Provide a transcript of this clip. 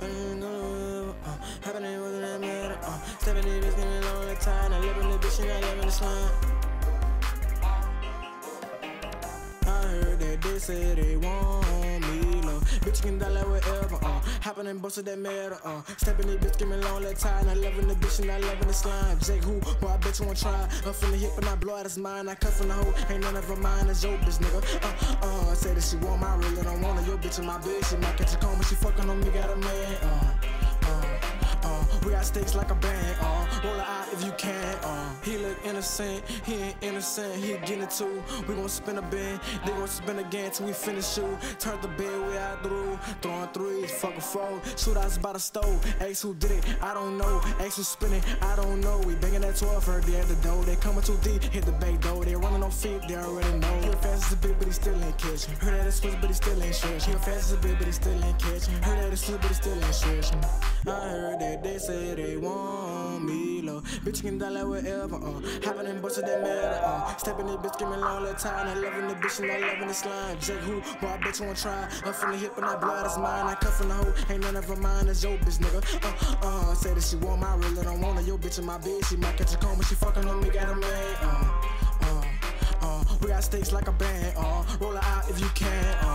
Running all over, uh, happening wasn't that matter, uh, stepping in this getting all the time. I live the bitch and I live in the slime. I heard that they say they want me, love. Bitch, you can die like whatever, uh. Hopping and busting that metal, uh. Stepping the bitch, give me long that time. I loving the bitch and I loving the slime. Jake who, boy, I bet you won't try. I'm from the hip and I blow out his mind. I cuff in the hoe, ain't none of her mine. It's your bitch, nigga. Uh, uh. Say that she want my really don't want her. Your bitch in my bitch. she might catch a coma. She fucking on me, got a man, uh. Uh, uh, we got stakes like a band, uh. Roll it out if you can, uh. He look innocent, he ain't innocent, he getting it too. We gon' spin a bin, they gon' spin again till we finish you. Turn the bed out through, throwing threes, fuck a four. Shoot outs by the stove, ask who did it, I don't know. Ask who spinning, I don't know. We banging that 12, heard they at the door. They coming too deep, hit the back door. They running on feet, they already know. He fast as a bitch, but he still ain't catching. Heard that it's switch, but he still ain't stretching. He fast as a bitch, but he still ain't catching. Heard that it's slip, but he still ain't stretching. I heard that they say they want me, low. Bitch can die like whatever, uh. And busting that metal, uh. Stepping the bitch, give me long that time. I loving the bitch and I loving the slime. Jake who, boy, I bet you won't try. I'm from the hip and I blood is mine. I cuff in the hoe, ain't none of her mine. It's your bitch, nigga. Uh, uh. Say that she want my really don't want her. Your bitch in my bed, she might catch a coma. She fucking on me, got a man, uh. Uh, uh. We got stakes like a band, uh. Roll it out if you can, uh.